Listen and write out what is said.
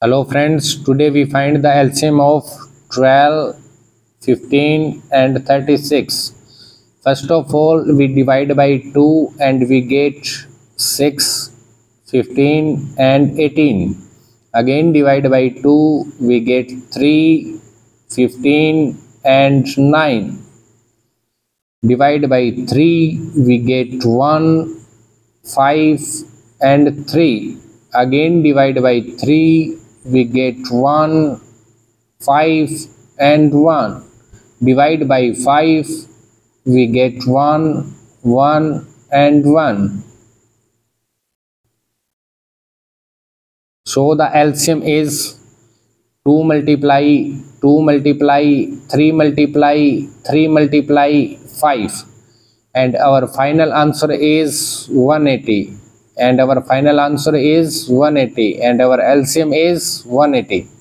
Hello friends, today we find the LCM of 12, 15 and 36. First of all, we divide by 2 and we get 6, 15 and 18. Again divide by 2, we get 3, 15 and 9. Divide by 3, we get 1, 5 and 3. Again divide by 3, we get 1, 5 and 1. Divide by 5, we get 1, 1 and 1. So the LCM is 2 multiply 2 multiply 3 multiply 3 multiply 5 and our final answer is 180 and our final answer is 180 and our LCM is 180